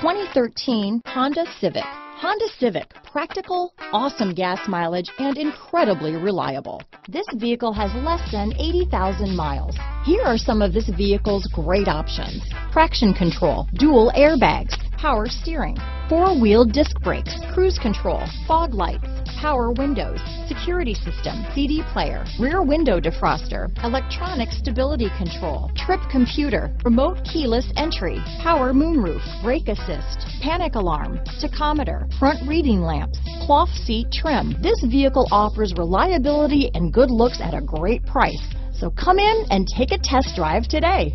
2013 Honda Civic. Honda Civic, practical, awesome gas mileage, and incredibly reliable. This vehicle has less than 80,000 miles. Here are some of this vehicle's great options. Traction control, dual airbags, power steering, four-wheel disc brakes, cruise control, fog lights, power windows, security system, CD player, rear window defroster, electronic stability control, trip computer, remote keyless entry, power moonroof, brake assist, panic alarm, tachometer, front reading lamps, cloth seat trim. This vehicle offers reliability and good looks at a great price. So come in and take a test drive today.